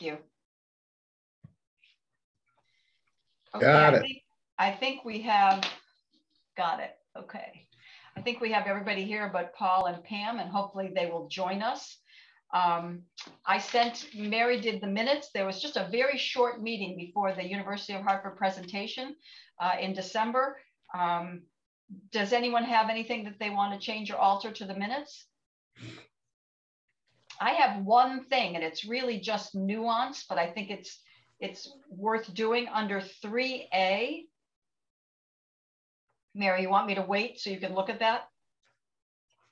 Thank you. Okay, got I it. Think, I think we have, got it. Okay. I think we have everybody here but Paul and Pam, and hopefully they will join us. Um, I sent, Mary did the minutes. There was just a very short meeting before the University of Hartford presentation uh, in December. Um, does anyone have anything that they want to change or alter to the minutes? I have one thing, and it's really just nuance, but I think it's it's worth doing under 3A. Mary, you want me to wait so you can look at that?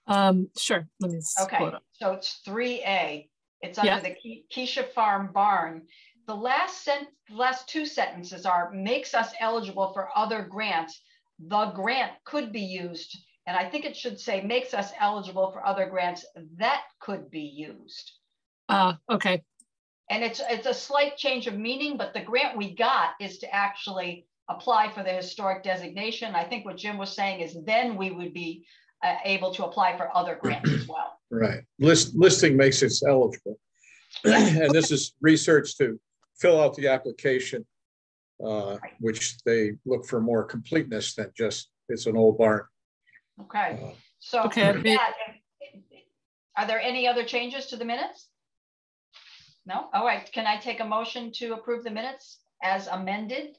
Um, sure. Let me Okay, so it's 3A. It's under Yeah. the Kycia Farm Barn. The last sent, last two sentences are makes us eligible for other grants. The grant could be used, and I think it should say makes us eligible for other grants that could be used. Uh, okay. And it's it's a slight change of meaning, but the grant we got is to actually apply for the historic designation. I think what Jim was saying is then we would be uh, able to apply for other grants as well. Right. List, listing makes it eligible. And this is research to fill out the application, uh, which they look for more completeness than just, it's an old barn. Okay, Uh, so Okay, with I that, are there any other changes to the minutes? No? All right, can I take a motion to approve the minutes as amended?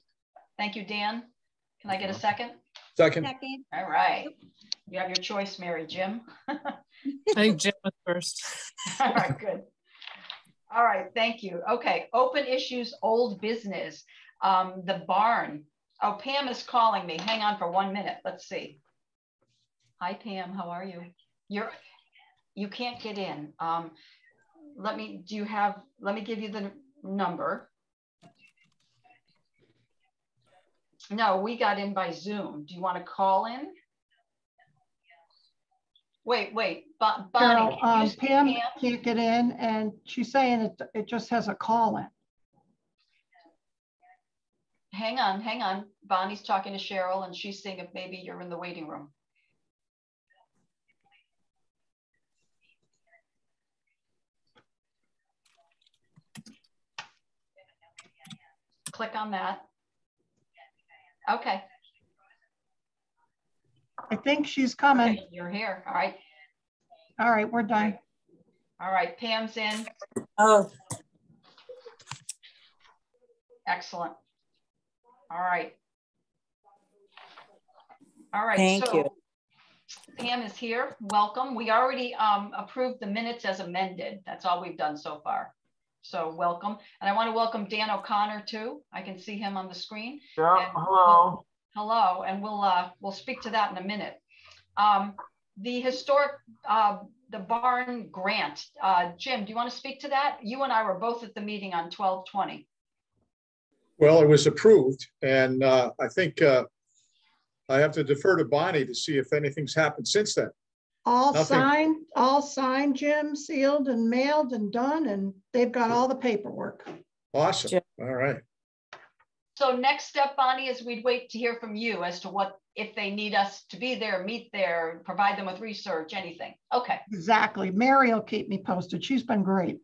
Thank you, Dan. Can I get a second? Second, Second. All right. You have your choice, Mary Jim. I think Jim was first. All right, good. All right, thank you. Okay, open issues, old business. Um, the barn. Oh, Pam is calling me. Hang on for one minute. Let's see. Hi, Pam. How are you? You're you can't get in. Um, let me. Do you have? Let me give you the number. No, we got in by Zoom. Do you want to call in? Wait, wait, Bo- Bonnie. Carol, can you um, speak, Pam can't get in and she's saying it, it just has a call in. Hang on, hang on. Bonnie's talking to Cheryl and she's saying if maybe you're in the waiting room. Click on that. Okay, I think she's coming. okay, you're here. All right, All right, we're done. all right. Pam's in. Oh, Excellent. All right. All right. Thank so you. Pam is here. Welcome. We already um, approved the minutes as amended. That's all we've done so far. So welcome. And I want to welcome Dan O'Connor too. I can see him on the screen. Yeah, And hello. Hello, and we'll uh, we'll speak to that in a minute. Um, the historic uh, the barn grant. Uh, Jim, do you want to speak to that? You and I were both at the meeting on twelve twenty. well, it was approved and uh, I think uh, I have to defer to Bonnie to see if anything's happened since then. All Nothing. signed, all signed, Jim, sealed and mailed and done, and they've got all the paperwork. Awesome. Sure. All right. So next step, Bonnie, is we'd wait to hear from you as to what if they need us to be there, meet there, provide them with research, anything. Okay, Exactly. Mary will keep me posted. She's been great.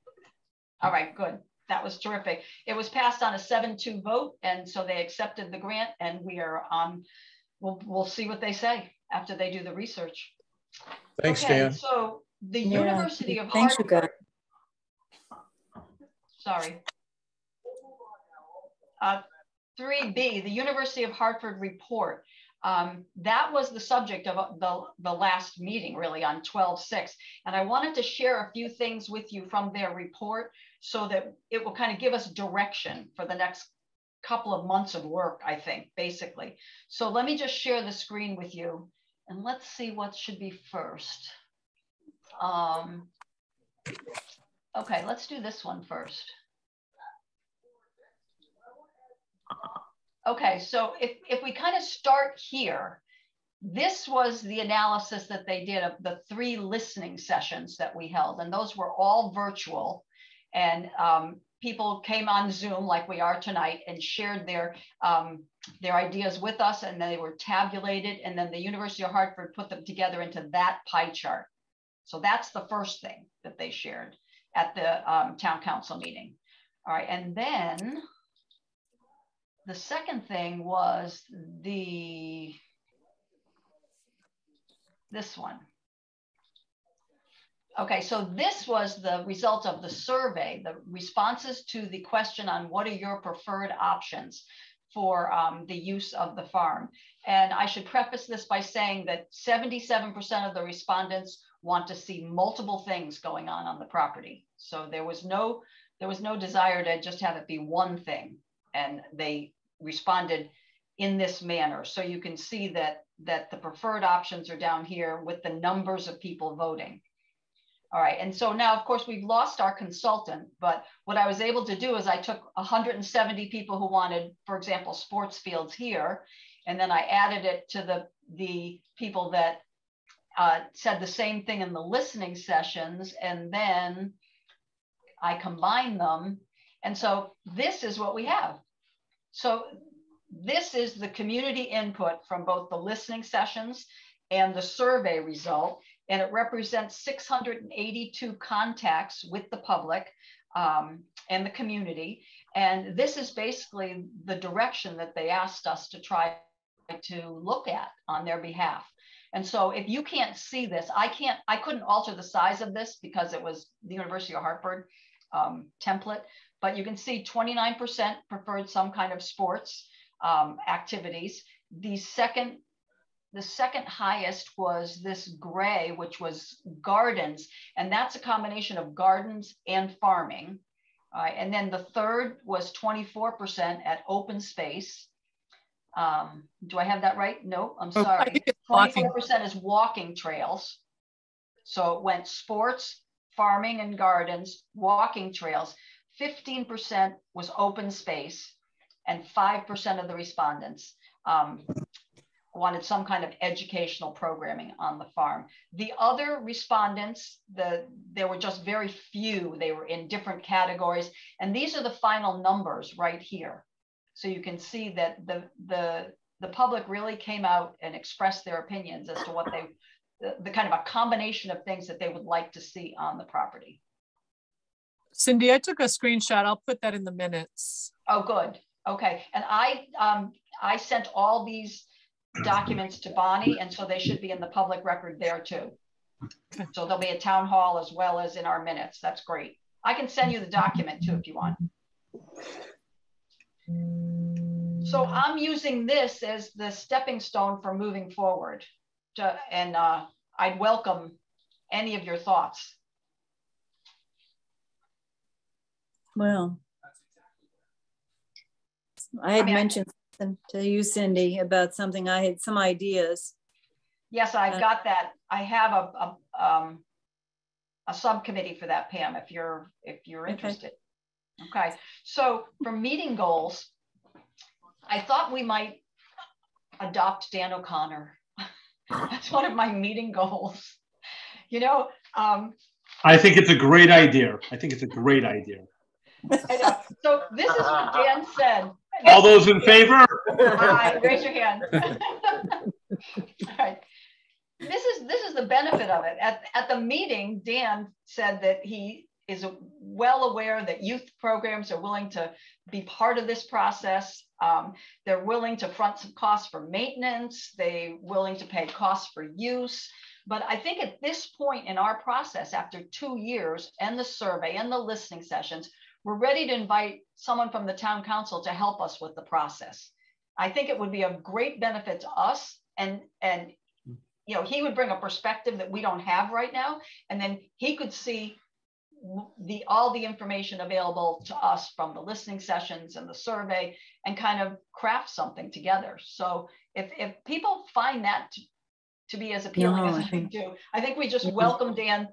all right, good. That was terrific. It was passed on a seven-two vote, and so they accepted the grant, and we are on. We'll we'll see what they say after they do the research. Thanks, Okay, Dan. So the Yeah, University of thanks, you Hartford. guys. Sorry. Uh, 3B, the University of Hartford report. Um, that was the subject of uh, the, the last meeting, really, on 12-6. And I wanted to share a few things with you from their report so that it will kind of give us direction for the next couple of months of work, I think, basically. So let me just share the screen with you and let's see what should be first. Um, okay, let's do this one first. Okay, so if, if we kind of start here, this was the analysis that they did of the three listening sessions that we held, and those were all virtual. And um, people came on Zoom like we are tonight and shared their um, their ideas with us, and they were tabulated. And then the University of Hartford put them together into that pie chart. So that's the first thing that they shared at the um, town council meeting. All right, and then the second thing was the, this one. Okay, so this was the result of the survey, the responses to the question on what are your preferred options for um, the use of the farm. And I should preface this by saying that 77% of the respondents want to see multiple things going on on the property. So there was no there was no desire to just have it be one thing, and they responded in this manner. So you can see that that the preferred options are down here with the numbers of people voting. All right, and so now, of course, we've lost our consultant, but what I was able to do is I took 170 people who wanted, for example, sports fields here, and then I added it to the, the people that uh, said the same thing in the listening sessions, and then I combined them. And so this is what we have. So this is the community input from both the listening sessions and the survey result and it represents 682 contacts with the public um, and the community. And this is basically the direction that they asked us to try to look at on their behalf. And so if you can't see this, I can't, I couldn't alter the size of this because it was the University of Hartford um, template, but you can see 29% preferred some kind of sports um, activities. The second the second highest was this gray, which was gardens, and that's a combination of gardens and farming. Uh, and then the third was 24% at open space. Um, do I have that right? No, I'm oh, sorry. 24% is walking trails. So it went sports, farming and gardens, walking trails. 15% was open space, and 5% of the respondents um, wanted some kind of educational programming on the farm. The other respondents, the, there were just very few. They were in different categories. And these are the final numbers right here. So you can see that the, the, the public really came out and expressed their opinions as to what they, the, the kind of a combination of things that they would like to see on the property. Cindy, I took a screenshot. I'll put that in the minutes. Oh, good. Okay. And I, um, I sent all these documents to Bonnie, and so they should be in the public record there too. So there'll be a town hall as well as in our minutes. That's great. I can send you the document too if you want. So I'm using this as the stepping stone for moving forward. To, and uh, I'd welcome any of your thoughts. Well, I had I mean, mentioned to you, Cindy, about something. I had some ideas. Yes, I've uh, got that. I have a, a, um, a subcommittee for that, Pam, if you're, if you're interested. Okay. okay. So for meeting goals, I thought we might adopt Dan O'Connor. That's one of my meeting goals. You know, um, I think it's a great idea. I think it's a great idea. So this is what Dan said all those in favor? Aye, raise your hand. All right. This is this is the benefit of it. At, at the meeting, Dan said that he is well aware that youth programs are willing to be part of this process. Um, they're willing to front some costs for maintenance. They're willing to pay costs for use. But I think at this point in our process, after two years and the survey and the listening sessions, we're ready to invite someone from the town council to help us with the process. I think it would be of great benefit to us and and you know he would bring a perspective that we don't have right now. And then he could see the all the information available to us from the listening sessions and the survey and kind of craft something together. So if if people find that to, to be as appealing no, as I do i think we just welcome dan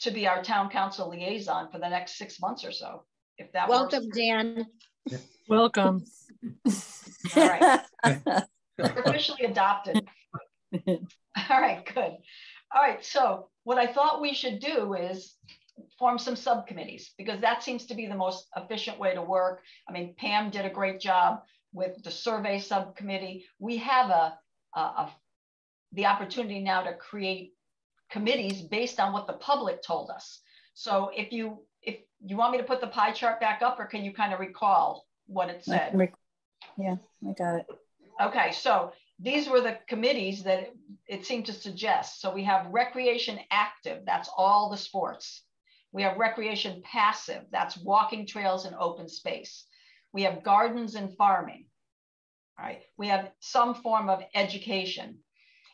to be our town council liaison for the next six months or so if that Welcome, works. Dan. Welcome. All right. Officially adopted. All right, good. All right, so what I thought we should do is form some subcommittees because that seems to be the most efficient way to work. I mean, Pam did a great job with the survey subcommittee. We have a, a, a the opportunity now to create committees based on what the public told us. So if you if you want me to put the pie chart back up or can you kind of recall what it said? Yeah, I got it. Okay, so these were the committees that it seemed to suggest. So we have recreation active, that's all the sports. We have recreation passive, that's walking trails and open space. We have gardens and farming. All right, we have some form of education.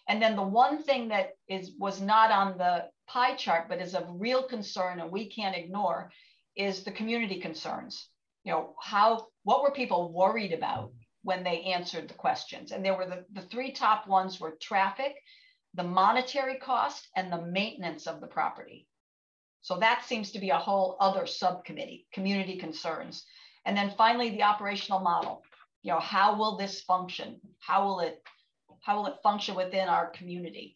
And then the one thing that is was not on the pie chart, but is of real concern and we can't ignore is the community concerns. You know, how what were people worried about when they answered the questions? And there were the, the three top ones were traffic, the monetary cost, and the maintenance of the property. So that seems to be a whole other subcommittee, community concerns. And then finally, the operational model. You know, how will this function? How will it, how will it function within our community?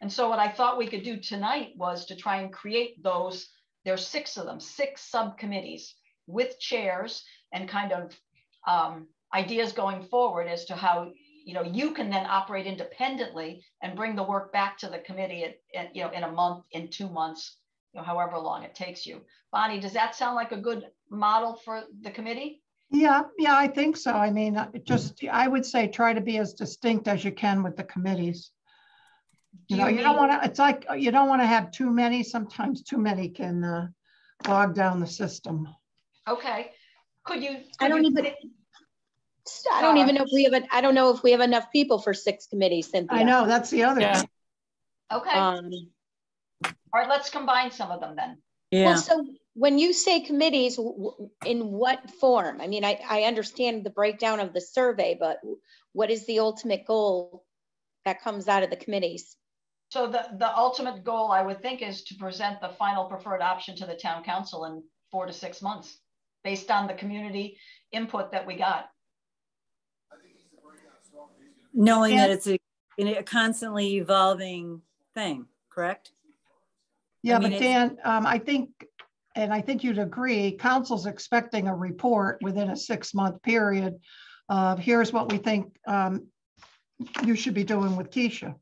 And so what I thought we could do tonight was to try and create those, there's six of them, six subcommittees with chairs and kind of um, ideas going forward as to how you know you can then operate independently and bring the work back to the committee at, at, you know in a month in two months you know however long it takes you bonnie does that sound like a good model for the committee Yeah, yeah, I think so. I mean, uh, just, I would say try to be as distinct as you can with the committees. You know, you you don't want to, it's like, uh, you don't want to have too many. Sometimes too many can uh, bog down the system. okay could you I don't you even, I don't even know if we have, a. I don't know if we have enough people for six committees, Cynthia. I know, that's the other. Yeah. thing. okay Um, all right let's combine some of them then Yeah, Well, so when you say committees, w- w- in what form? I mean, I, I understand the breakdown of the survey, but what is the ultimate goal that comes out of the committees? so the the ultimate goal i would think is to present the final preferred option to the town council in four to six months based on the community input that we got knowing Yeah. that it's a, in a constantly evolving thing, correct? Yeah, mean, but Dan, um, I think, and I think you'd agree, council's expecting a report within a six-month period. of here's what we think, um, you should be doing with Kycia.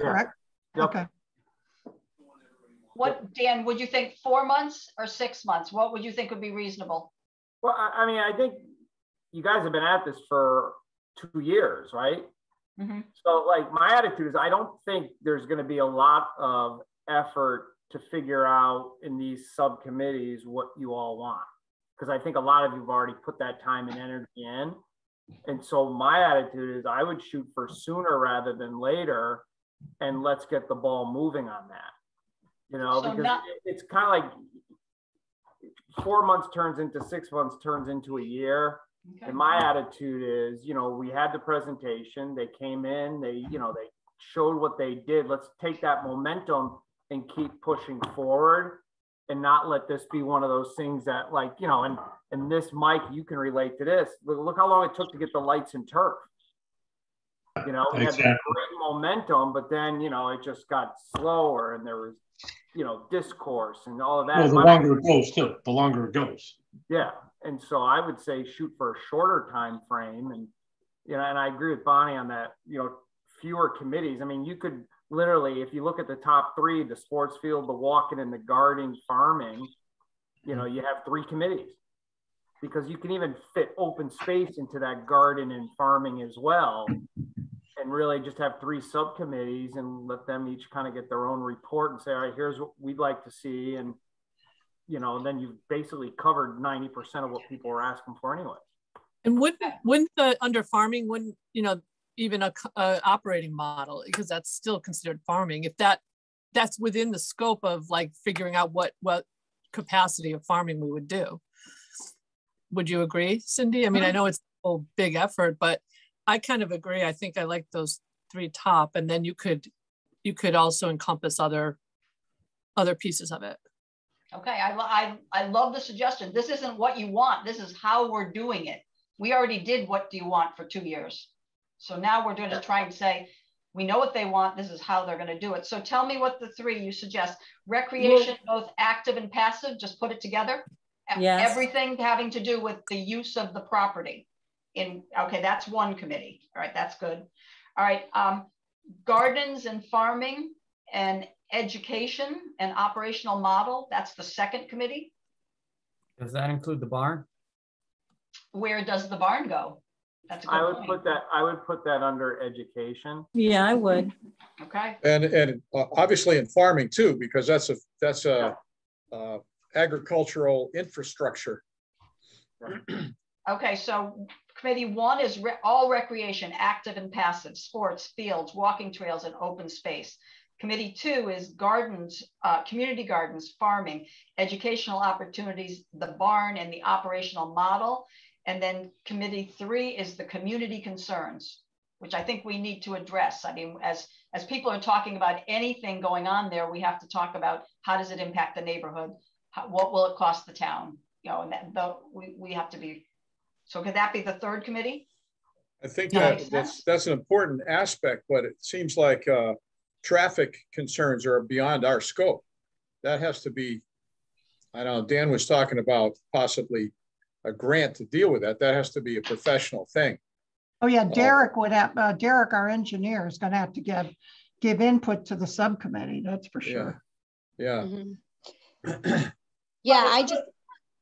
Correct? Yep. Okay, What, Dan, would you think four months or six months? What would you think would be reasonable? Well, I, I mean, I think you guys have been at this for two years, right? Mhm. So like my attitude is I don't think there's going to be a lot of effort to figure out in these subcommittees what you all want. Because I think a lot of you have already put that time and energy in. And so my attitude is I would shoot for sooner rather than later and let's get the ball moving on that. You know, So because not- it's kind of like four months turns into six months turns into a year. Okay. And my attitude is, you know, we had the presentation, they came in, they, you know, they showed what they did. Let's take that momentum and keep pushing forward and not let this be one of those things that like, you know, and, and this, Mike, you can relate to this. Look, look how long it took to get the lights and turf. You know, we had great momentum, but then, you know, it just got slower and there was, you know, discourse and all of that. Well, the My- longer it goes too, the longer it goes. yeah, and so I would say shoot for a shorter time frame, and you know, and I agree with Bonnie on that. You know, fewer committees. I mean, you could literally, if you look at the top three, the sports field, the walking, and the gardening, farming, you know, you have three committees because you can even fit open space into that garden and farming as well, and really just have three subcommittees and let them each kind of get their own report and say, all right, here's what we'd like to see, and you know, and then you've basically covered 90% of what people were asking for anyway. And wouldn't, wouldn't the, under farming, wouldn't, you know, even a operating model, because that's still considered farming, if that, that's within the scope of like figuring out what, what capacity of farming we would do. Would you agree, Cindy? I mean, I mm-hmm. know it's a whole big effort, but I kind of agree. I think I like those three top, and then you could, you could also encompass other, other pieces of it. Okay, I, I, I love the suggestion. This isn't what you want. This is how we're doing it. We already did what do you want for two years. So now we're going to try and say, we know what they want. This is how they're going to do it. So tell me what the three you suggest. Recreation, both active and passive, just put it together. Yes. Everything having to do with the use of the property. In, okay, that's one committee. All right, that's good. All right, um, gardens and farming and education and operational model. That's the second committee. Does that include the barn? Where does the barn go? That's a good I would point. put that, I would put that under education. Yeah, I would. Okay, And, and uh, obviously in farming too, because that's a, that's a uh, agricultural infrastructure. okay, so committee one is re- all recreation, active and passive, sports, fields, walking trails, and open space. Committee two is gardens, uh, community gardens, farming, educational opportunities, the barn, and the operational model. And then committee three is the community concerns, which I think we need to address. I mean, as as people are talking about anything going on there, we have to talk about how does it impact the neighborhood? How, what will it cost the town? You know, and that the, we, we have to be. So could that be the third committee? I think that that's, that's an important aspect, but it seems like uh, traffic concerns are beyond our scope. That has to be, I don't know Dan was talking about possibly a grant to deal with that. That has to be a professional thing. Oh, yeah, Derek would have, uh, Derek, our engineer, is gonna have to give, give input to the subcommittee, that's for sure. Yeah, Mhm. Yeah, I just,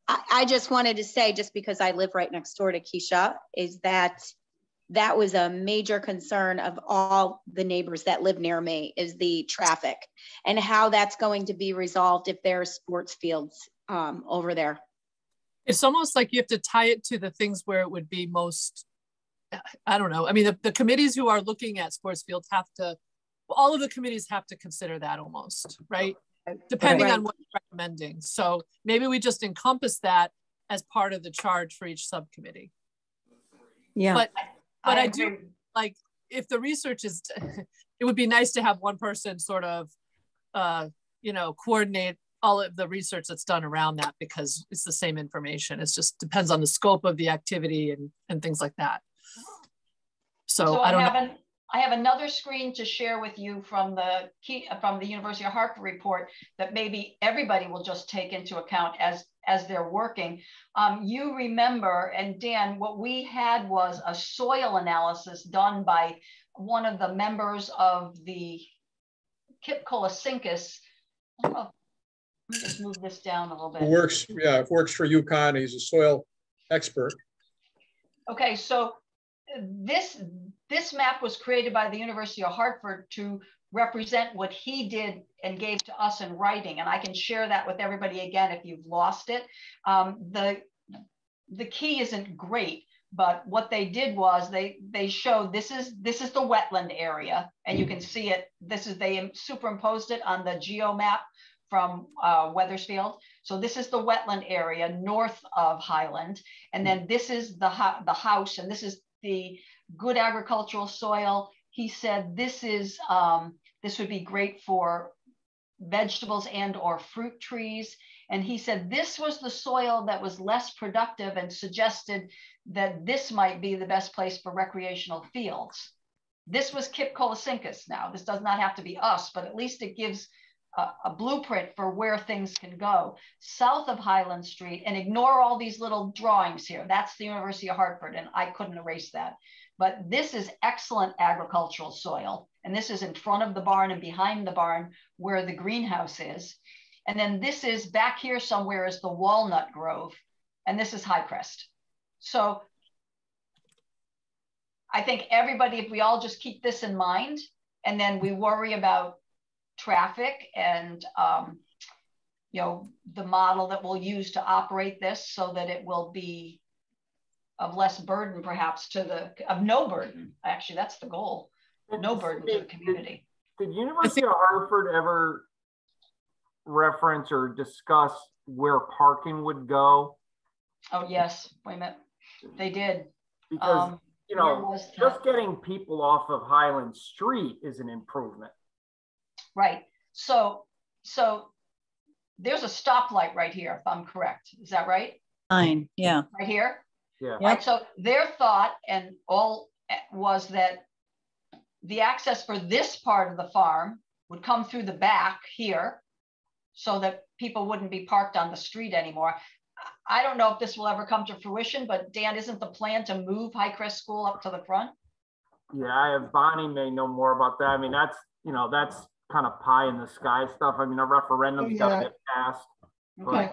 I, I just wanted to say, just because I live right next door to Kycia, is that that was a major concern of all the neighbors that live near me is the traffic and how that's going to be resolved if there are sports fields um, over there. It's almost like you have to tie it to the things where it would be most, I don't know. I mean, the, the committees who are looking at sports fields have to, all of the committees have to consider that almost, right? Depending Right. on what you're recommending. So maybe we just encompass that as part of the charge for each subcommittee. Yeah. But, but I do like if the research is it would be nice to have one person sort of uh you know coordinate all of the research that's done around that because it's the same information it just depends on the scope of the activity and and things like that so, So i I don't have know an, I have another screen to share with you from the key, from the University of Hartford report that maybe everybody will just take into account as, as they're working. Um, you remember, and Dan, what we had was a soil analysis done by one of the members of the Kip Colasinkus. Let me just move this down a little bit. who works, yeah, works for UConn. He's a soil expert. Okay, so this this map was created by the University of Hartford to represent what he did and gave to us in writing, and I can share that with everybody again if you've lost it. Um, the the key isn't great, but what they did was they they showed this is this is the wetland area, and you can see it. This is they superimposed it on the geo map from uh, Wethersfield. So this is the wetland area north of Highland. And then this is the, the house and this is the good agricultural soil. He said this is, um, this would be great for vegetables and or fruit trees. And he said this was the soil that was less productive and suggested that this might be the best place for recreational fields. This was Kip Colasinkus now. This does not have to be us, but at least it gives a, a blueprint for where things can go. South of Highland Street, and ignore all these little drawings here. That's the University of Hartford, and I couldn't erase that. But this is excellent agricultural soil. And this is in front of the barn and behind the barn where the greenhouse is. And then this is back here somewhere is the Walnut Grove. And this is High Crest. So I think everybody, if we all just keep this in mind, and then we worry about traffic and um, you know the model that we'll use to operate this so that it will be of less burden perhaps to the of no burden. Actually that's the goal. No burden to the community. Did University of Hartford ever reference or discuss where parking would go? oh yes. Wait a minute. They did. Because, um you know, just getting people off of Highland Street is an improvement. Right so so there's a stoplight right here if i'm correct is that right Fine, yeah. right here Yeah. Yep. Right, so their thought and all eh, was that the access for this part of the farm would come through the back here so that people wouldn't be parked on the street anymore. I don't know if this will ever come to fruition, but Dan, isn't the plan to move High Crest School up to the front? Yeah, I have Bonnie may know more about that. I mean, that's, you know, that's kind of pie in the sky stuff. I mean, a referendum's Oh, got to get passed. Okay.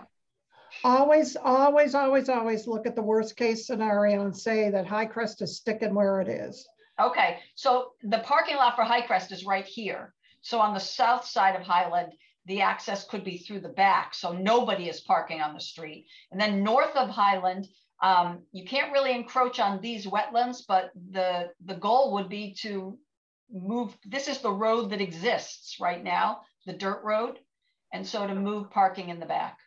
Always, always, always, always look at the worst case scenario and say that High Crest is sticking where it is. Okay, so the parking lot for Highcrest is right here. So on the south side of Highland, the access could be through the back, so nobody is parking on the street. And then north of Highland, um, you can't really encroach on these wetlands, but the, the goal would be to move, this is the road that exists right now, the dirt road. And so to move parking in the back.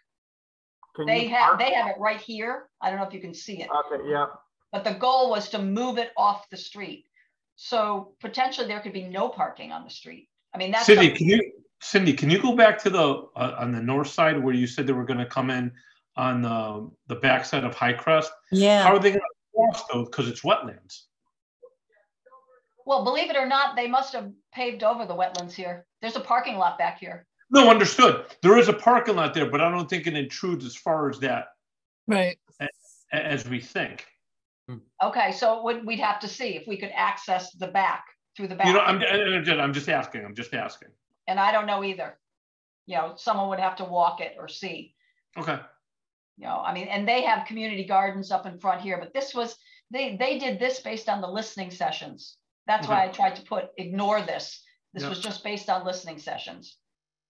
Can They have, they have it right here. I don't know if you can see it. Okay, yeah. But the goal was to move it off the street. So potentially there could be no parking on the street. I mean, that's. Cindy, can you, Cindy, can you go back to the, uh, on the north side where you said they were gonna come in on the, the backside of High Crest? Yeah. How are they gonna cross those? Because it's wetlands. Well, believe it or not, they must have paved over the wetlands here. There's a parking lot back here. No, understood. There is a parking lot there, but I don't think it intrudes as far as that, Right. a- as we think. Okay, so would, we'd have to see if we could access the back through the You know, back. I'm, I'm just- I'm just asking, I'm just asking. And I don't know either. You know, someone would have to walk it or see. Okay. You know, I mean, and they have community gardens up in front here, but this was, they, they did this based on the listening sessions. That's why I tried to put, ignore this. This Yeah. was just based on listening sessions.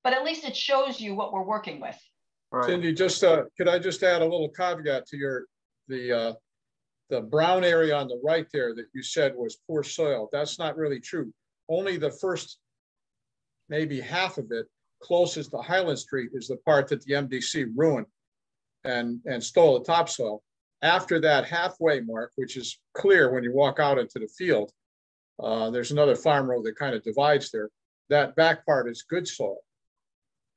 But at least it shows you what we're working with. Right. Cindy, just, uh, could I just add a little caveat to your, the, uh, the brown area on the right there that you said was poor soil? That's not really true. Only the first, maybe half of it closest to Highland Street is the part that the MDC ruined and, and stole the topsoil. After that halfway mark, which is clear when you walk out into the field, uh, there's another farm road that kind of divides there. That back part is good soil.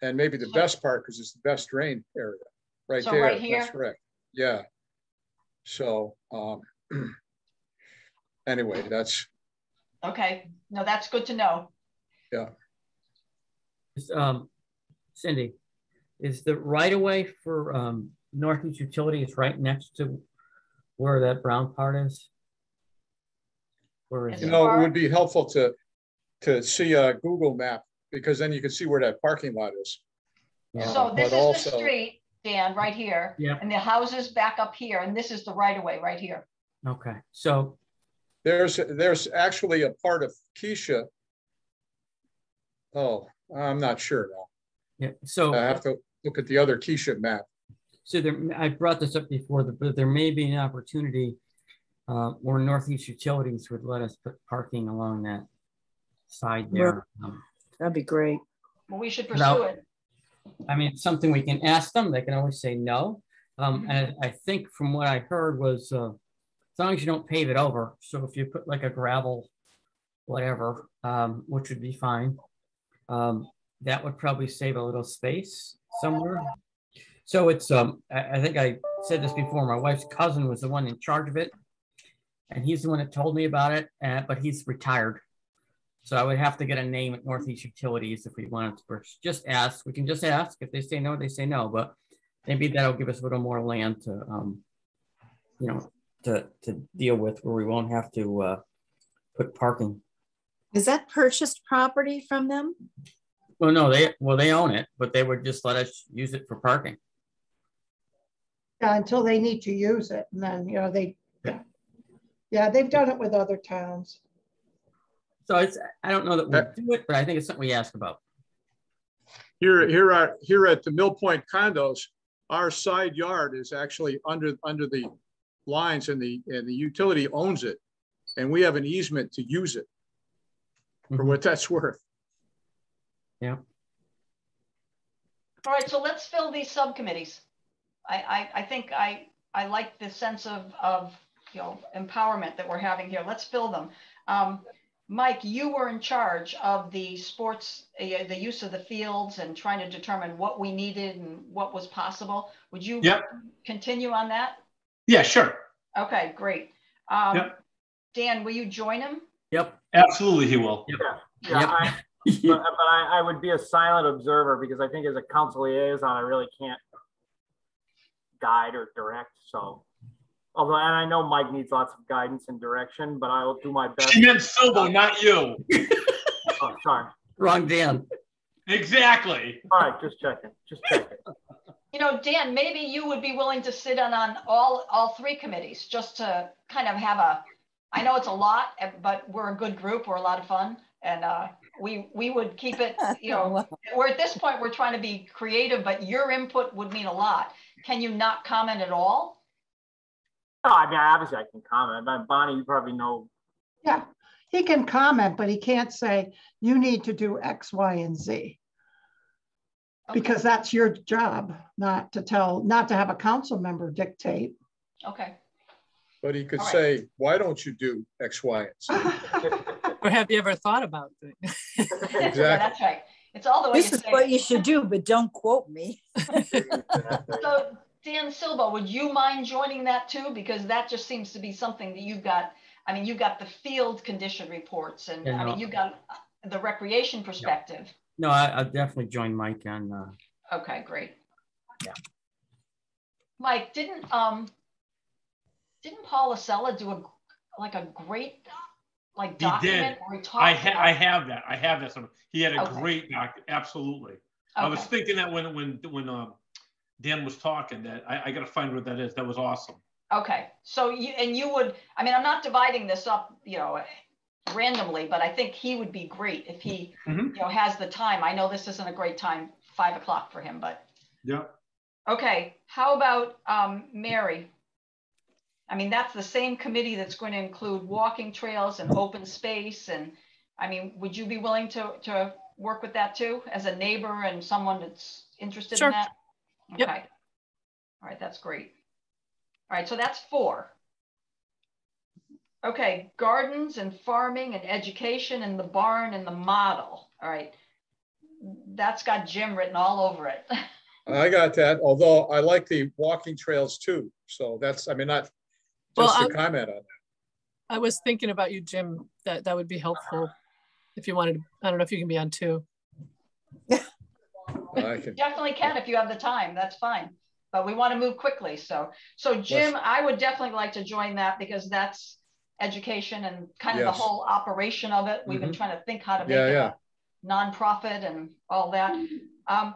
And maybe the So- best part, because it's the best drain area, right So there. right here? That's correct. Yeah. So, um, anyway, that's, Okay, no, that's good to know. Yeah. Um, Cindy, is the right of way for, um, Northeast Utilities right next to where that brown part is? Where is Is you it? know, it would be helpful to, to see a Google map, because then you can see where that parking lot is. Yeah. Uh, So this but is also- the street, Dan, right here. Yeah. And the houses back up here, and this is the right of way right here. Okay, so, There's, there's actually a part of Kycia. Oh, I'm not sure now. yeah, so. I have to look at the other Kycia map. So there, I brought this up before, but there may be an opportunity uh, where Northeast Utilities would let us put parking along that side there. Um, that'd be great. Well, we should No. pursue it. I mean, it's something we can ask them. They can always say no. Um, and I think from what I heard was, uh, as long as you don't pave it over. So if you put like a gravel, whatever, um, which would be fine. Um, that would probably save a little space somewhere. So it's, um, I, I think I said this before, my wife's cousin was the one in charge of it. And he's the one that told me about it, uh, but he's retired. So I would have to get a name at Northeast Utilities if we wanted to just ask. We can just ask. If they say no, they say no. But maybe that'll give us a little more land to, um, you know, to to deal with where we won't have to uh, put parking. Is that purchased property from them? Well, no, they well they own it, but they would just let us use it for parking. Yeah, until they need to use it, and then, you know, they, yeah. Yeah, they've done it with other towns. So it's I don't know that we do it, but I think it's something we ask about. Here, here are, here at the Mill Point condos, our side yard is actually under, under the lines and the, and the utility owns it. And we have an easement to use it for Mhm. what that's worth. Yeah. All right, so let's fill these subcommittees. I, I, I think I, I like the sense of, of, you know, empowerment that we're having here. Let's fill them. Um, Mike, you were in charge of the sports, uh, the use of the fields and trying to determine what we needed and what was possible. Would you Yep. continue on that? Yeah, sure. Okay, great. Um, Yep. Dan, will you join him? Yep. Absolutely, he will. Yeah, Yep. I, but, but I, I would be a silent observer because I think as a council liaison, I really can't guide or direct. So, although, and I know Mike needs lots of guidance and direction, but I will do my best. She meant Phil, not you. Oh, sorry. Wrong Dan. Exactly. All right, just checking, just checking. You know, Dan, maybe you would be willing to sit on, on all, all three committees, just to kind of have a, I know it's a lot, eh, but we're a good group, we're a lot of fun. And uh, we, we would keep it, you know, we're at this point, we're trying to be creative, but your input would mean a lot. Can you not comment at all? Oh, no, I mean, obviously I can comment, but Bonnie, you probably know, Yeah, he can comment, but he can't say, you need to do X, Y, and Z. Okay, Because that's your job, not to tell, not to have a council member dictate. Okay, But he could All right. say, why don't you do X, Y, and Z? Or have you ever thought about it? yeah, Exactly. that's right. It's all the way you This is say what it. you should do, but don't quote me. So Dan Silva, would you mind joining that too? Because that just seems to be something that you've got, I mean, you've got the field condition reports and Yeah, I mean, no. you've got the recreation perspective. No, I, I'll definitely join Mike on, uh, Okay, great. Yeah. Mike, didn't, um, didn't Paul Acela do a, like a great, like He did. document where he talked? I ha- I have that. I have that. somewhere. He had a Okay. great doc, absolutely. I was thinking that when, when, when, um, Dan was talking that I, I gotta find what that is. That was awesome. Okay, so you, and you would, I mean, I'm not dividing this up, you know, randomly, but I think he would be great if he, Mhm. you know, has the time. I know this isn't a great time, five o'clock for him, but, Yeah. okay, how about, um, Mary? I mean, that's the same committee that's going to include walking trails and open space and, I mean, would you be willing to, to work with that too, as a neighbor and someone that's interested in that? Yep. Okay. All right, that's great. All right, so that's four. Okay, gardens and farming and education and the barn and the model. All right. That's got Jim written all over it. I got that, although I like the walking trails too. So that's, I mean, not Well, just to I'm- comment on that. I was thinking about you, Jim, that, that would be helpful. If you wanted, I don't know if you can be on two. I can, Definitely can if you have the time, that's fine. But we want to move quickly, so, so Jim, I would definitely like to join that because that's education and kind of the whole operation of it. We've been Mhm. trying to think how to make Yeah, it yeah. a nonprofit and all that. Um,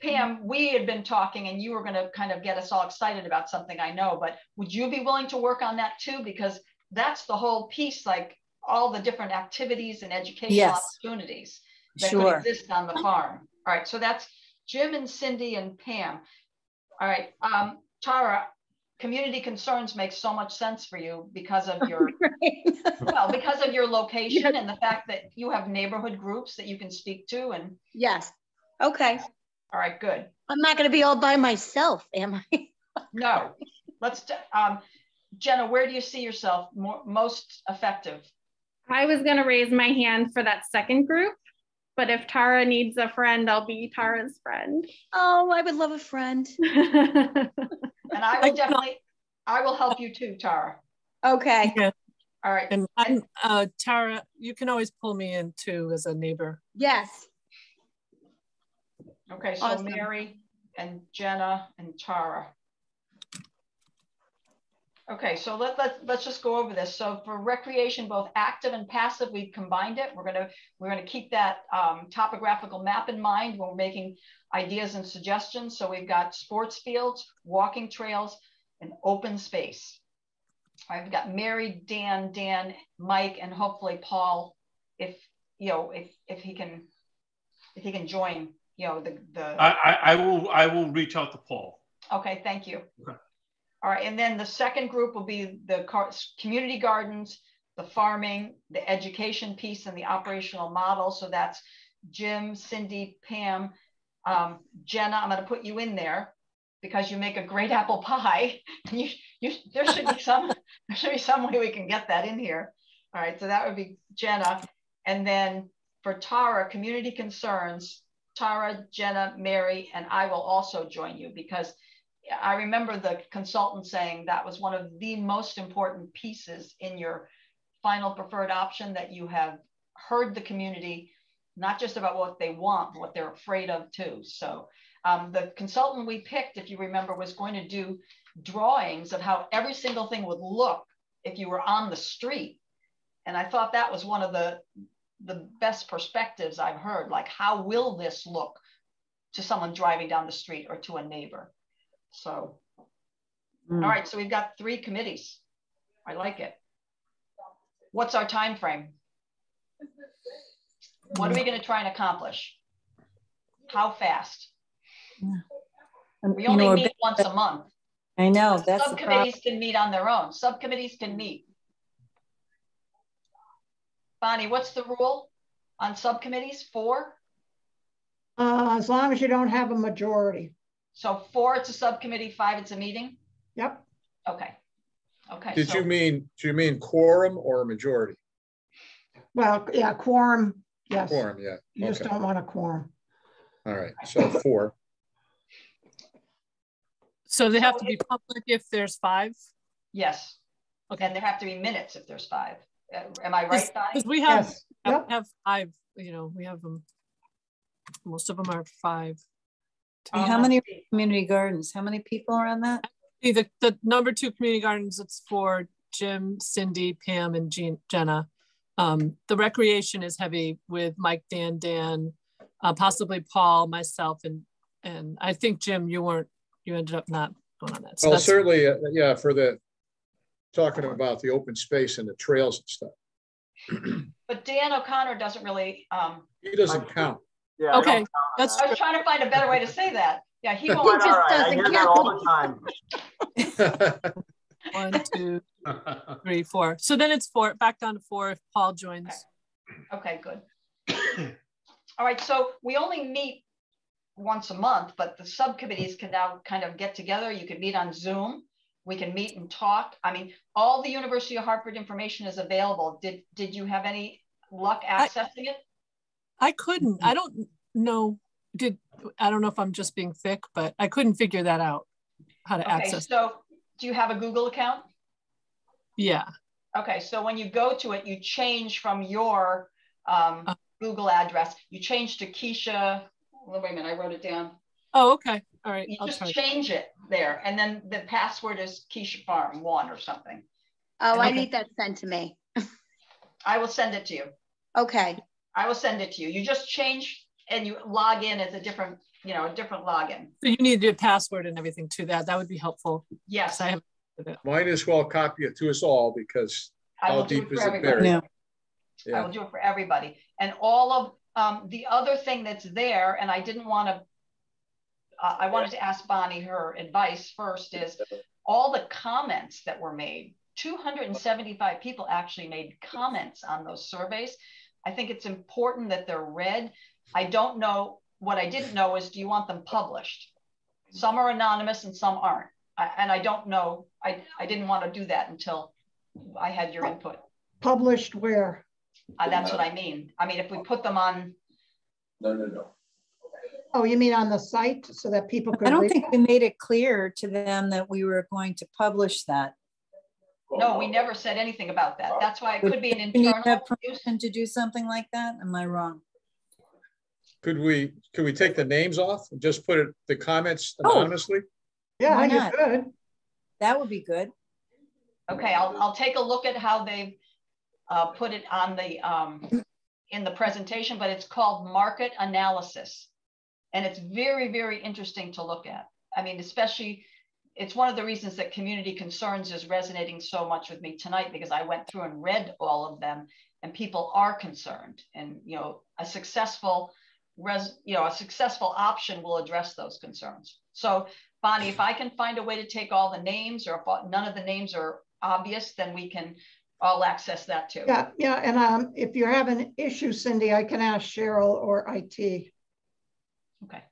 Pam, we had been talking and you were gonna kind of get us all excited about something I know, but would you be willing to work on that too? Because that's the whole piece, like all the different activities and educational Yes. opportunities that could exist on the farm. All right, so that's Jim and Cindy and Pam. All right, um, Tara, community concerns makes so much sense for you because of your, well, because of your location and the fact that you have neighborhood groups that you can speak to and, Yes. Okay. all right, good. I'm not going to be all by myself, am I? No, let's, um, Jenna, where do you see yourself more, most effective? I was gonna raise my hand for that second group, but if Tara needs a friend, I'll be Tara's friend. Oh, I would love a friend. And I I will definitely, I will help you too, Tara. Okay. Yeah. All right, And I'm, uh, Tara, you can always pull me in too as a neighbor. Yes. okay, so Awesome. Mary and Jenna and Tara. Okay, so let, let, let's just go over this. So for recreation, both active and passive, we've combined it. We're gonna, we're gonna keep that um, topographical map in mind when we're making ideas and suggestions. So we've got sports fields, walking trails, and open space. I've got Mary, Dan, Dan, Mike, and hopefully Paul, if, you know, if, if he can, if he can join, you know, the, the. I, I, I will, I will reach out to Paul. Okay, thank you. Okay. All right, and then the second group will be the community gardens, the farming, the education piece and the operational model. So that's Jim, Cindy, Pam, um, Jenna, I'm gonna put you in there because you make a great apple pie. You, you, there should be some, there should be some way we can get that in here. All right, so that would be Jenna. And then for Tara, community concerns, Tara, Jenna, Mary, and I will also join you because I remember the consultant saying that was one of the most important pieces in your final preferred option that you have heard the community, not just about what they want, but what they're afraid of too. So um, the consultant we picked, if you remember, was going to do drawings of how every single thing would look if you were on the street. And I thought that was one of the the best perspectives I've heard. Like, how will this look to someone driving down the street or to a neighbor? So, Mm. all right, so we've got three committees. I like it. What's our time frame? What are we going to try and accomplish? How fast? And, We you only know, meet bit- once a month. I know, that's. Subcommittees can meet on their own. Subcommittees can meet. Bonnie, what's the rule on subcommittees? Four? Uh, as long as you don't have a majority. So four, it's a subcommittee, five, it's a meeting? Yep. Okay. Okay. Did so- you mean, do you mean quorum or majority? Well, yeah, quorum, yes. Quorum, yeah. You just don't want a quorum. all right. So four. So they have to be public if there's five? Yes. Okay. And there have to be minutes if there's five. Uh, Am I right, Bonnie? Because we have, Yes. have Yep. have five, you know, we have them. Most of them are five. And Um, How many community gardens? How many people are on that? The, the number two community gardens, it's for Jim, Cindy, Pam, and Jean, Jenna. Um, the recreation is heavy with Mike, Dan, Dan, uh, possibly Paul, myself, and, and I think Jim, you weren't, you ended up not going on that. So Well, certainly, uh, yeah, for the, talking about the open space and the trails and stuff. But Dan O'Connor doesn't really, um, He doesn't count. Yeah. Okay, count that's. I was trying to find a better way to say that. Yeah, he Quite won't. all right. I doesn't hear that all the time. one, two, three, four. So then it's four, back down to four if Paul joins. Okay, good. All right, so we only meet once a month, but the subcommittees can now kind of get together. You can meet on Zoom. We can meet and talk. I mean, all the University of Hartford information is available. Did, did you have any luck I- accessing it? I couldn't, I don't know, did, I don't know if I'm just being thick, but I couldn't figure that out, how to Okay, access. so do you have a Google account? Yeah, Okay, so when you go to it, you change from your um, Uh. Google address, you change to Kycia, wait a minute, I wrote it down. oh, okay, all right, You I'll just try. change it there, and then the password is Kycia Farm one or something. Oh, I Okay. need that sent to me. I will send it to you. Okay. I will send it to you. You just change and you log in as a different, you know, a different login. So you need a password and everything to that, that would be helpful, Yes. I I have, Might as well copy it to us all because will how do deep it is for it everybody. buried? Yeah. I will do it for everybody. And all of um, the other thing that's there, and I didn't want to, uh, I wanted to ask Bonnie her advice first is all the comments that were made. 275 people actually made comments on those surveys. I think it's important that they're read. I don't know, what I didn't know is do you want them published? Some are anonymous and some aren't. I, and I don't know, I, I didn't want to do that until I had your input. Published where? Uh, that's what I mean. I mean, if we put them on, No, no, no. Oh, you mean on the site so that people could? I don't read think it? we made it clear to them that we were going to publish that. No, we never said anything about that. That's why it could be an Can you internal have use. permission to do something like that? Am I wrong? could we, could we take the names off and just put it, the comments Oh. anonymously? Yeah, Why you not? could. That would be good. Okay, I'll, I'll take a look at how they've uh, put it on the, um, in the presentation, but it's called market analysis. And it's very, very interesting to look at. I mean, especially, it's one of the reasons that community concerns is resonating so much with me tonight because I went through and read all of them and people are concerned and, you know, a successful res, you know, a successful option will address those concerns. So Bonnie, if I can find a way to take all the names or if none of the names are obvious, then we can all access that too. Yeah, yeah, and um, if you're having issues, Cindy, I can ask Cheryl or IT. Okay.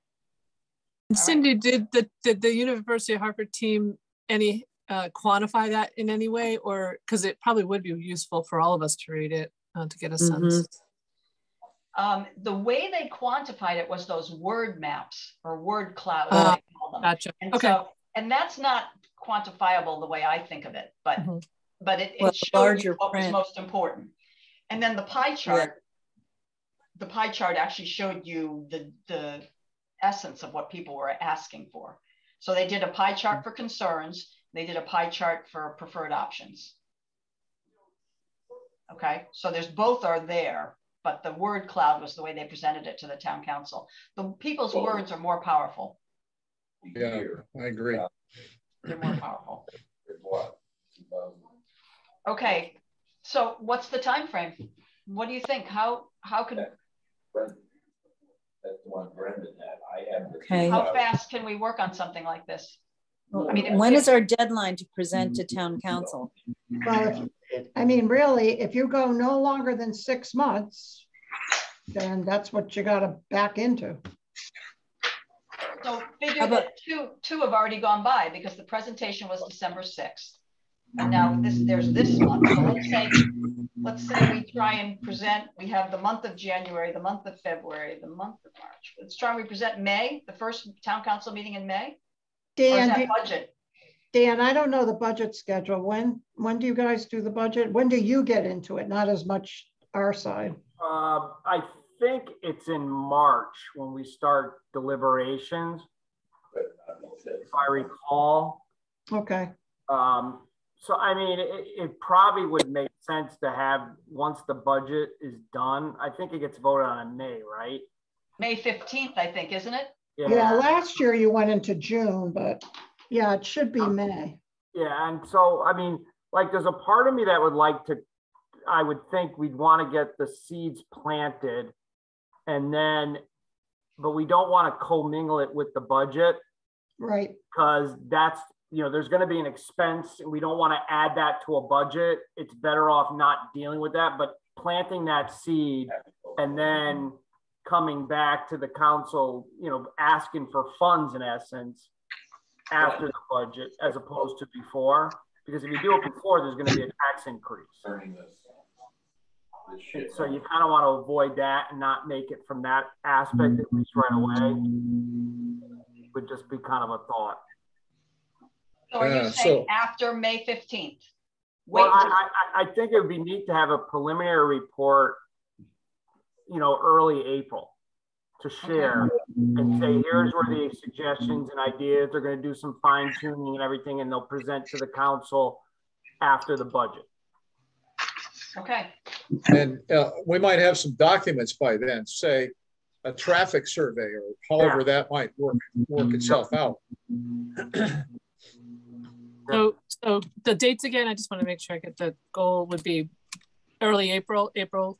And right. Cindy, did the, did the University of Harvard team any, uh, quantify that in any way? Or, because it probably would be useful for all of us to read it, uh, to get a sense. Um, the way they quantified it was those word maps or word clouds. Ah, they call them. Gotcha, And okay. so, and that's not quantifiable the way I think of it, but, Mhm. but it, Well, it showed you larger what was most important. And then the pie chart, the pie chart actually showed you the, the essence of what people were asking for. So they did a pie chart for concerns. They did a pie chart for preferred options. Okay, so there's both are there. but the word cloud was the way they presented it to the town council. The people's words are more powerful. Yeah, I agree. They're more powerful. Okay, so what's the time frame? What do you think? How how can That's the one Brendan had. I have. Okay. how fast can we work on something like this? I mean, if- When if- is our deadline to present to town mm-hmm. council? Well, if- I mean, really, if you go no longer than six months, then that's what you gotta back into. So figure about- that two two have already gone by because the presentation was December sixth. And now mm. this there's this month. So let's say let's say we try and present, we have the month of January, the month of February, the month of March. Let's try and we present May, the first town council meeting in May? Dan, that do- budget? Dan, I don't know the budget schedule. When, when do you guys do the budget? When do you get into it? Not as much our side. Uh, I think it's in March when we start deliberations, if I recall. Okay, Um, so I mean, it, it probably would make sense to have, once the budget is done, I think it gets voted on in May, right? May fifteenth, I think, isn't it? yeah, last year you went into June, but yeah, it should be May. Yeah, and so, I mean, like, there's a part of me that would like to, I would think we'd want to get the seeds planted and then, but we don't want to commingle it with the budget Right, because that's, you know, there's going to be an expense and we don't want to add that to a budget. It's better off not dealing with that, but planting that seed and then coming back to the council, you know, asking for funds in essence after the budget as opposed to before. Because if you do it before, there's going to be a tax increase. So you kind of want to avoid that and not make it from that aspect at least right away. Would just be kind of a thought. So are you Yeah, saying so- after May fifteenth? Wait, Well, I, I, I think it would be neat to have a preliminary report, you know, early April to share and say, here's where the suggestions and ideas, they're gonna do some fine tuning and everything, and they'll present to the council after the budget. okay, And uh, we might have some documents by then, say a traffic survey or however that might work, work itself out. So, so the dates again, I just want to make sure I get the goal would be early April, April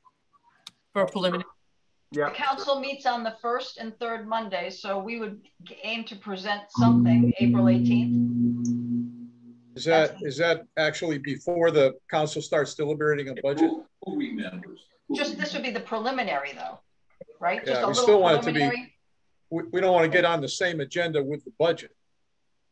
for preliminary. the council meets on the first and third Mondays, so we would aim to present something April eighteenth. Is that, is that actually before the council starts deliberating a budget? Who remembers? Just, this would be the preliminary though, right? Just Yeah, a we little still want it to be- preliminary. We, we don't want to get on the same agenda with the budget.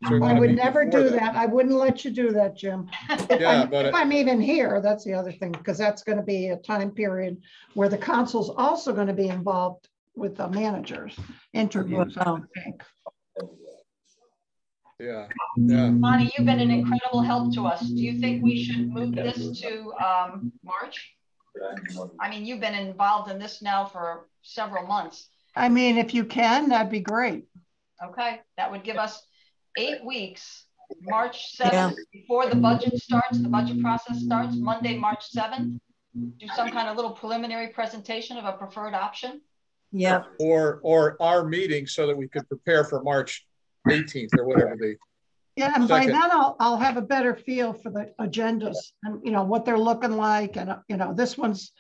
So we I would never do that. I wouldn't let you do that, Jim. If Yeah, I'm- but If it- I'm even here, that's the other thing, because that's gonna be a time period where the council's also gonna be involved with the managers, interviews, I would think. Yeah, yeah. Bonnie, you've been an incredible help to us. Do you think we should move this to um, March? I mean, you've been involved in this now for several months. I mean, if you can, that'd be great. Okay, that would give us eight weeks, March Yeah. seventh, before the budget starts, the budget process starts, Monday, March seventh. Do some kind of little preliminary presentation of a preferred option. Yeah. Or, or our meeting so that we could prepare for March 18th or whatever the, Yeah, and by then I'll, I'll have a better feel for the agendas and, you know, what they're looking like and, you know, this one's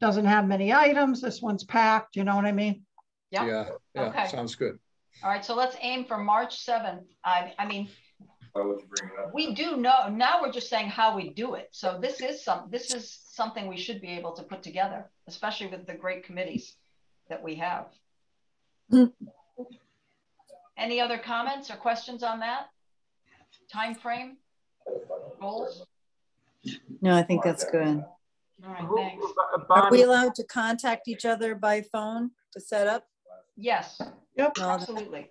doesn't have many items, this one's packed, you know what I mean? Yep. yeah, yeah, Okay. sounds good. All right, so let's aim for March seventh. I, I mean, Why would you bring it up? we do know, now we're just saying how we do it. So this is some, this is something we should be able to put together, especially with the great committees that we have. Any other comments or questions on that? Time frame, goals? no, I think that's good. All right, thanks. Are we allowed to contact each other by phone to set up? Yes, Yep. Absolutely.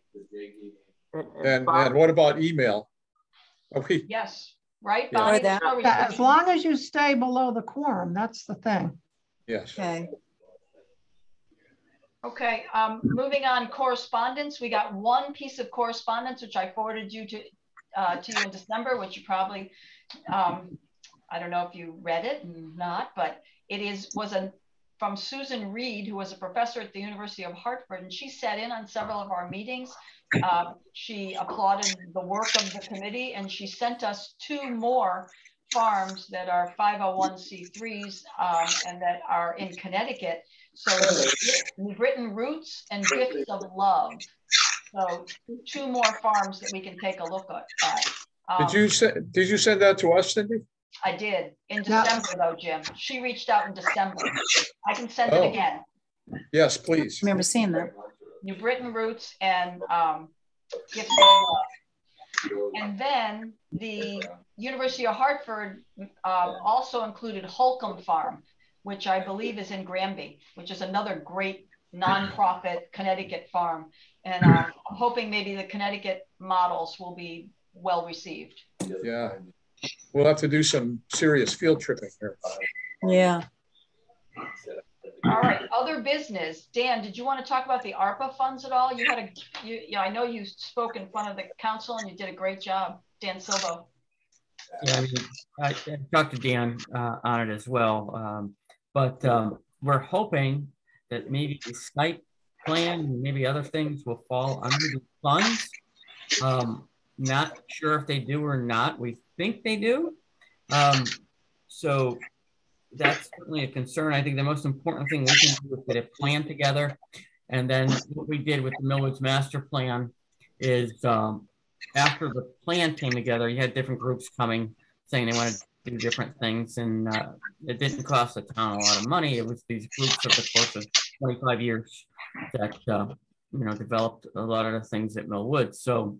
and- and And, Bonnie- and what about email? Are we, Yes, right? Yeah. Bonnie? Or that- There's no Yeah, As long as you stay below the quorum, that's the thing. yes. Okay, Okay, um, moving on correspondence, we got one piece of correspondence, which I forwarded you to, uh, to you in December, which you probably, um, I don't know if you read it or not, but it is, was a from Susan Reed, who was a professor at the University of Hartford, and she sat in on several of our meetings. Uh, she applauded the work of the committee, and she sent us two more farms that are 501c3s um, and that are in Connecticut. So we've written Roots and Gifts of Love. So two more farms that we can take a look at. Um, did you send, did you send that to us, Cindy? I did in December though, Jim. She reached out in December. I can send oh. it again. Yes, please. I remember seeing that. You've written Roots and um, Gifts of Love. And then the University of Hartford uh, also included Holcomb Farm, which I believe is in Granby, which is another great nonprofit Connecticut farm. And I'm hoping maybe the Connecticut models will be well received. Yeah, we'll have to do some serious field tripping here. Yeah. All right, other business. Dan, did you want to talk about the ARPA funds at all? You had a, you, yeah, I know you spoke in front of the council and you did a great job, Dan Silva. Yeah, I, mean, I, I talked to Dan uh, on it as well, um, but um, we're hoping that maybe the site plan and maybe other things will fall under the funds. Um, not sure if they do or not. We think they do. Um, so that's certainly a concern. I think the most important thing we can do is get a plan together. And then what we did with the Millwoods master plan is um, after the plan came together, you had different groups coming saying they wanted to do different things. And uh, it didn't cost the town a lot of money. It was these groups over the course of 25 years that, uh, you know, developed a lot of the things at Millwoods. So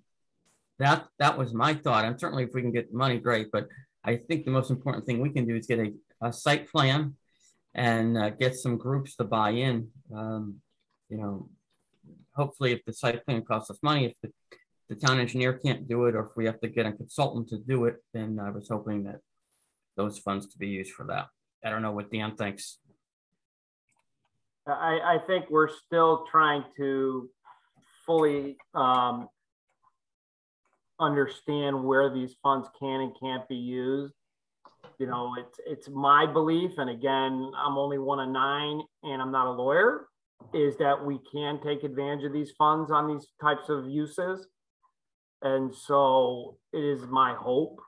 that, that was my thought. And certainly if we can get money, great. But I think the most important thing we can do is get a, a site plan and uh, get some groups to buy in. Um, you know, hopefully if the site plan costs us money, if the, the town engineer can't do it, or if we have to get a consultant to do it, then I was hoping that those funds could be used for that. I don't know what Dan thinks. I, I think we're still trying to fully um, understand where these funds can and can't be used. You know, it's it's my belief, and again, I'm only one of nine, and I'm not a lawyer, is that we can take advantage of these funds on these types of uses. And so it is my hope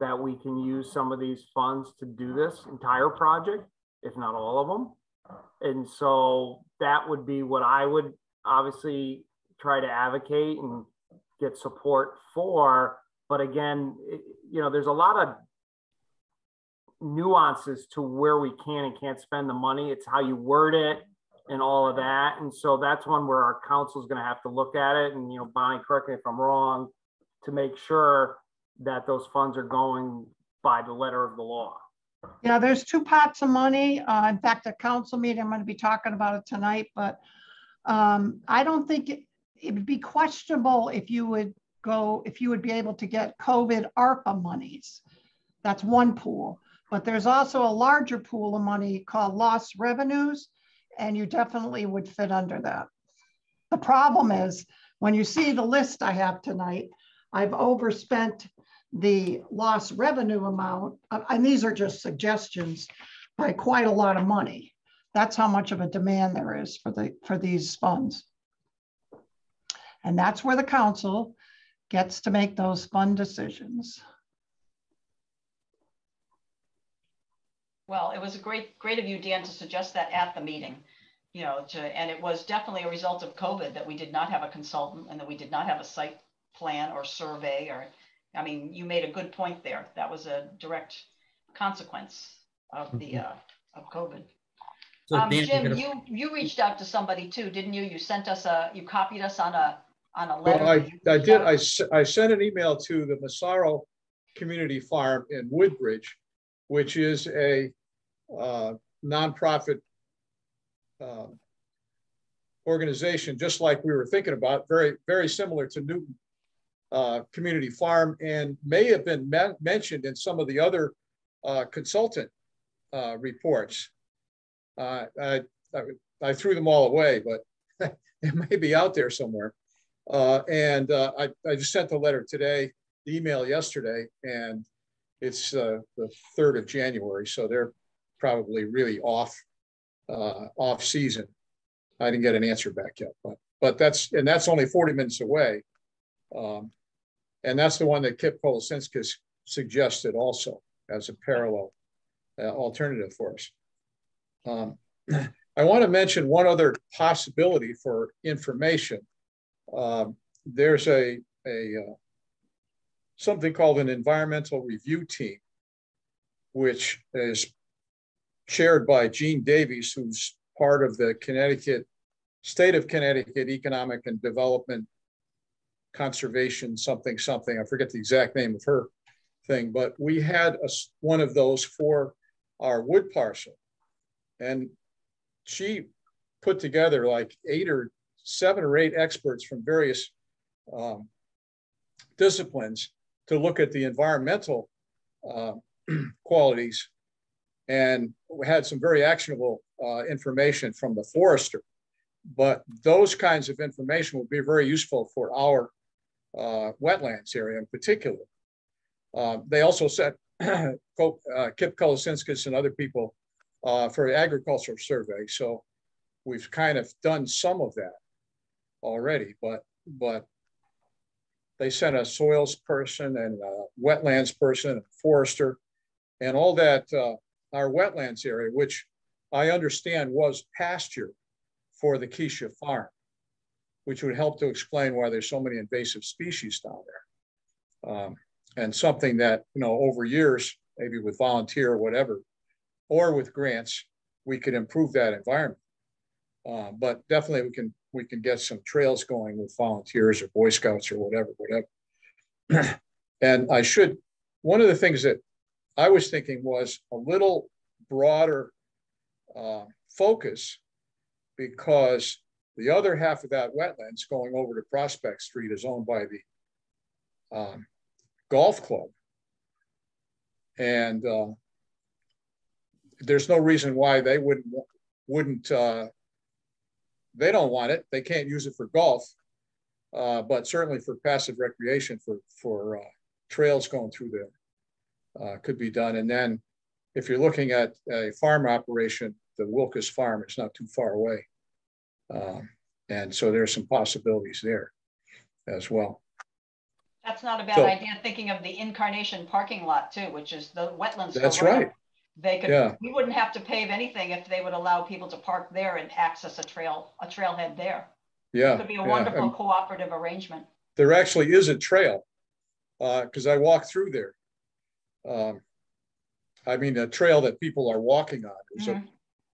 that we can use some of these funds to do this entire project, if not all of them. And so that would be what I would obviously try to advocate and get support for. But again, it, you know, there's a lot of nuances to where we can and can't spend the money. It's how you word it and all of that. And so that's one where our council is going to have to look at it. And, you know, Bonnie, correct me if I'm wrong, to make sure that those funds are going by the letter of the law. Yeah, there's two pots of money. Uh, in fact, at council meeting, I'm going to be talking about it tonight, but um, I don't think it, would be questionable if you would go, if you would be able to get COVID ARPA monies. That's one pool. But there's also a larger pool of money called lost revenues, and you definitely would fit under that. The problem is when you see the list I have tonight, I've overspent the lost revenue amount, uh, and these are just suggestions, by quite a lot of money. That's how much of a demand there is for the for these funds. And that's where the council gets to make those fun decisions. Well, it was a great, great of you, Dan, to suggest that at the meeting, you know, to, and it was definitely a result of COVID that we did not have a consultant and that we did not have a site plan or survey or, I mean, you made a good point there. That was a direct consequence of the, mm-hmm. uh, of COVID. So um, Jim, you, you reached out to somebody too, didn't you? You sent us a, you copied us on a, on a letter? Well, I, I did. I, I sent an email to the Massaro Community Farm in Woodbridge, which is a uh, nonprofit uh, organization, just like we were thinking about, very, very similar to Newton uh, Community Farm, and may have been me mentioned in some of the other uh, consultant uh, reports. Uh, I, I, I, threw them all away, but it may be out there somewhere. Uh, and uh, I, I just sent the letter today, the email yesterday, and it's uh, the 3rd of January. So they're probably really off uh, off season. I didn't get an answer back yet, but but that's and that's only 40 minutes away. Um, and that's the one that Kip Kolosinskis suggested also as a parallel uh, alternative for us. Um, I want to mention one other possibility for information. Um, there's a, a uh, something called an environmental review team, which is chaired by Jean Davies, who's part of the Connecticut, state of Connecticut Economic and Development Conservation something, something. I forget the exact name of her thing, but we had a, one of those for our wood parcel. And she put together like eight or seven or eight experts from various um, disciplines to look at the environmental uh, qualities and we had some very actionable uh, information from the forester. But those kinds of information would be very useful for our uh, wetlands area in particular. Uh, they also said, uh, Kip Kolosinskis and other people uh, for agricultural survey. So we've kind of done some of that already, but but they sent a soils person and a wetlands person, and forester, and all that uh, our wetlands area, which I understand was pasture for the Kycia farm, which would help to explain why there's so many invasive species down there. Um, and something that, you know, over years, maybe with volunteer or whatever, or with grants, we could improve that environment. Uh, but definitely we can we can get some trails going with volunteers or Boy Scouts or whatever, whatever. and I should, one of the things that I was thinking was a little broader uh, focus because the other half of that wetlands going over to Prospect Street is owned by the um, golf club. And uh, there's no reason why they wouldn't wouldn't uh, they don't want it. They can't use it for golf, uh, but certainly for passive recreation for for uh, trails going through there uh, could be done. And then if you're looking at a farm operation, the Wilkes Farm is not too far away, um, and so there's some possibilities there as well. That's not a bad So- idea, thinking of the Incarnation parking lot too, which is the wetlands. That's right They could, Yeah. we wouldn't have to pave anything if they would allow people to park there and access a trail, a trailhead there. Yeah. It could be a yeah. wonderful cooperative arrangement. there actually is a trail uh, because I walked through there. Um, I mean, a trail that people are walking on. It's a Mhm.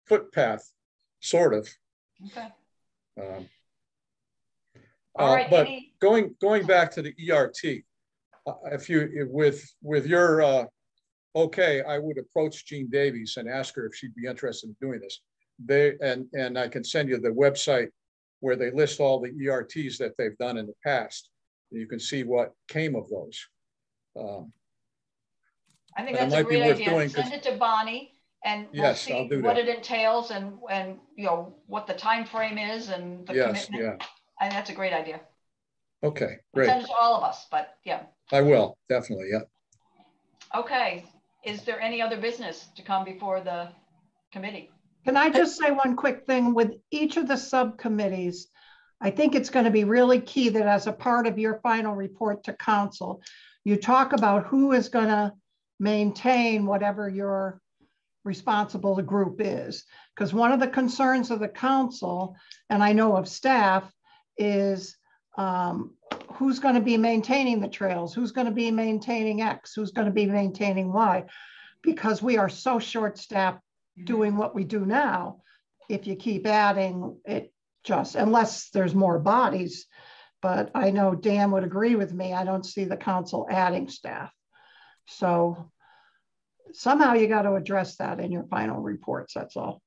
footpath, sort of. Okay. Um, All uh, right, but any, going going back to the ERT, uh, if you with with your uh, okay, I would approach Jean Davies and ask her if she'd be interested in doing this. They and and I can send you the website where they list all the ERTs that they've done in the past. You can see what came of those. Um, I think that's a might be great worth idea. doing Send it to Bonnie and we'll Yes, I'll see do what that. it entails and, and, you know, what the time frame is and the yes, commitment. yeah. And that's a great idea. Okay, great. Send it to all of us, but yeah. I will definitely. Yeah. Okay, is there any other business to come before the committee? Can I just say one quick thing with each of the subcommittees? I think it's going to be really key that as a part of your final report to council, you talk about who is going to maintain whatever your responsible group is. Because one of the concerns of the council, and I know of staff, is um, who's going to be maintaining the trails? Who's going to be maintaining X? Who's going to be maintaining Y? Because we are so short-staffed doing what we do now, if you keep adding it just, unless there's more bodies. But I know Dan would agree with me. I don't see the council adding staff. So somehow you got to address that in your final reports. That's all.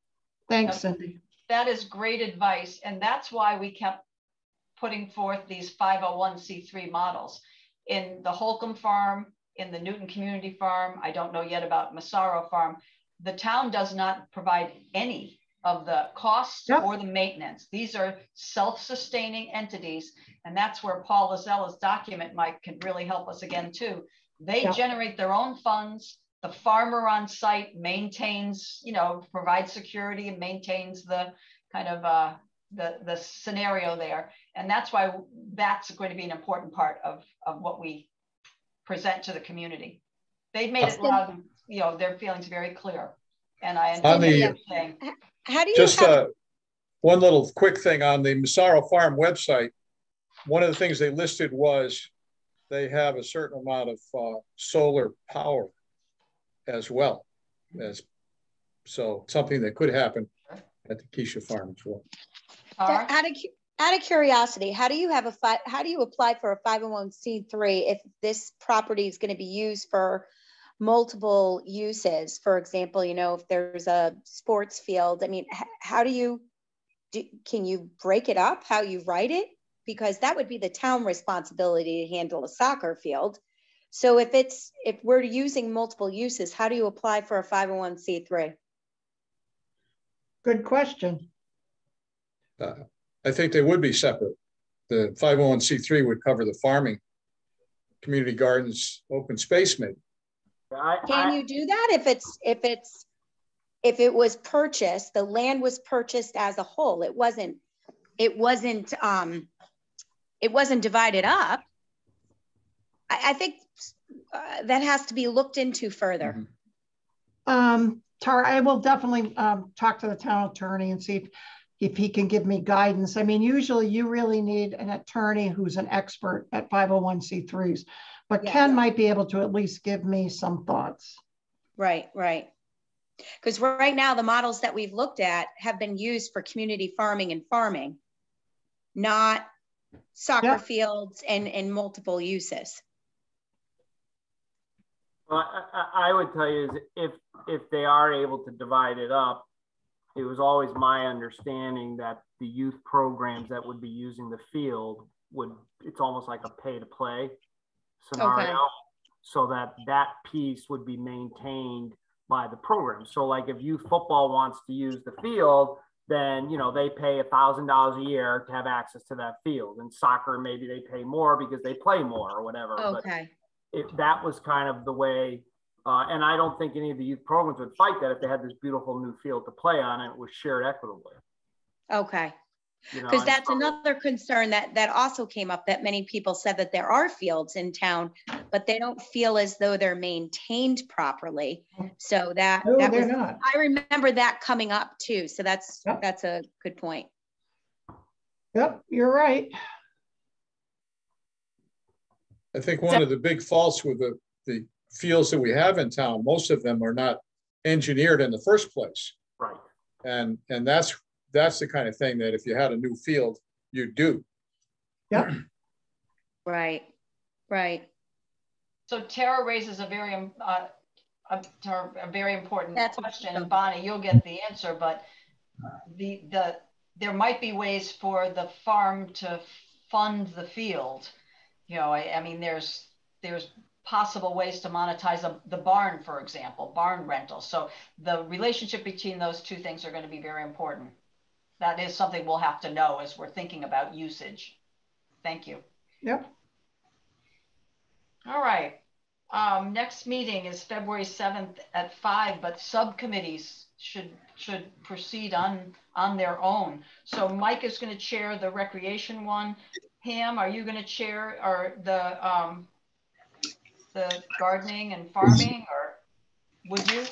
Thanks, Cindy. That is great advice. And that's why we kept putting forth these 501c3 models. In the Holcomb Farm, in the Newton Community Farm, I don't know yet about Massaro Farm, the town does not provide any of the costs Yep. or the maintenance. These are self-sustaining entities. And that's where Paul Lazella's document, Mike, can really help us again too. They Yep. generate their own funds. the farmer on site maintains, you know, provides security and maintains the kind of uh, the, the scenario there. And that's why that's going to be an important part of, of what we present to the community. They've made it loud, you know, their feelings very clear. And I On the- understand saying. How do you Just have, uh, one little quick thing on the Massaro Farm website. One of the things they listed was they have a certain amount of uh, solar power as well as so something that could happen at the Kycia Farm as well. Tara? out of, cu- out of curiosity, how do you have a fi, how do you apply for a 501c3 if this property is going to be used for multiple uses? For example, you know, if there's a sports field, I mean, h- how do you, do, can you break it up, how you write it? Because that would be the town responsibility to handle a soccer field. So if it's, if we're using multiple uses, how do you apply for a 501c3? Good question. Uh, I think they would be separate. The 501c3 would cover the farming, community gardens, open space maybe. Can you do that if it's, if it's, if it was purchased, the land was purchased as a whole, it wasn't, it wasn't, um, it wasn't divided up. I, I think uh, that has to be looked into further. Mhm. Um, Tara, I will definitely um, talk to the town attorney and see if, if he can give me guidance. I mean, usually you really need an attorney who's an expert at 501c3s, but Yeah. Ken might be able to at least give me some thoughts. Right, right. Because right now, the models that we've looked at have been used for community farming and farming, not soccer Yeah. fields and, and multiple uses. Well, I, I I would tell you is if if they are able to divide it up, it was always my understanding that the youth programs that would be using the field would it's almost like a pay to play scenario, Okay. so that that piece would be maintained by the program. So like if youth football wants to use the field, then you know they pay a thousand dollars a year to have access to that field. And soccer maybe they pay more because they play more or whatever. But Okay, if that was kind of the way, uh, and I don't think any of the youth programs would fight that if they had this beautiful new field to play on and it was shared equitably. okay. You know, Because that's so- another concern that, that also came up, that many people said that there are fields in town, but they don't feel as though they're maintained properly. So that, No, that they're was, not. I remember that coming up too. So that's, Yep. that's a good point. Yep, you're right. I think one of the big faults with the, the fields that we have in town, most of them are not engineered in the first place. Right. And, and that's, that's the kind of thing that if you had a new field, you'd do. Yeah. Right, right. So Tara raises a very, um, uh, a, a very important That's- question, and Bonnie, you'll get the answer, but the, the, there might be ways for the farm to fund the field. You know, I, I mean, there's, there's possible ways to monetize a, the barn, for example, barn rental. So the relationship between those two things are going to be very important. That is something we'll have to know as we're thinking about usage. Thank you. Yep. All right. Um, next meeting is February 7th at five, but subcommittees should, should proceed on, on their own. So Mike is going to chair the recreation one. Pam, are you going to chair or the, um, the gardening and farming or would you?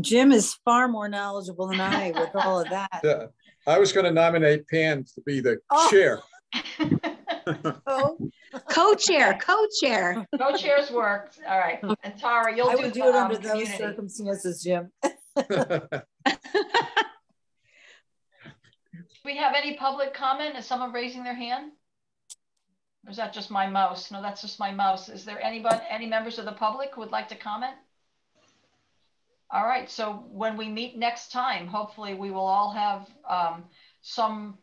Jim is far more knowledgeable than I with all of that. Yeah, I was going to nominate Pam to be the Oh. chair. Oh, Co-chair, co-chair. Co-chairs work. All right. And Tara, you'll I do would do it um, under those circumstances, Jim. Do we have any public comment? Is someone raising their hand? Or is that just my mouse? No, that's just my mouse. Is there anybody, any members of the public who would like to comment? All right, so when we meet next time, hopefully we will all have um, some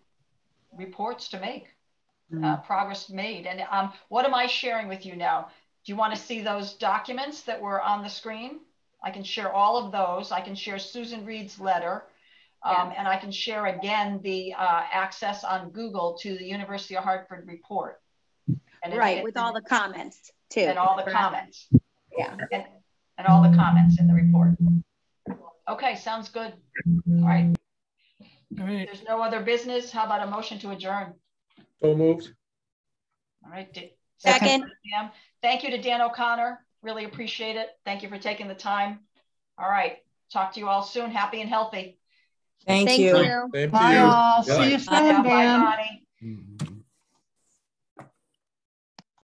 reports to make, uh, progress made. And um, what am I sharing with you now? Do you want to see those documents that were on the screen? I can share all of those. I can share Susan Reed's letter. Um, and I can share again the uh, access on Google to the University of Hartford report. And it- Right, it- with all the comments too. And all the Correct. comments. Yeah. And, and all the comments in the report. Okay, sounds good. All right. All right. There's no other business. How about a motion to adjourn? So moved. All right. Da- Second. Pam. Thank you to Dan O'Connor. Really appreciate it. Thank you for taking the time. All right. Talk to you all soon. Happy and healthy. Thank Thank you. you. Same to Bye you. all. Yeah. See you Bye, soon, Bye, Dan. Bonnie.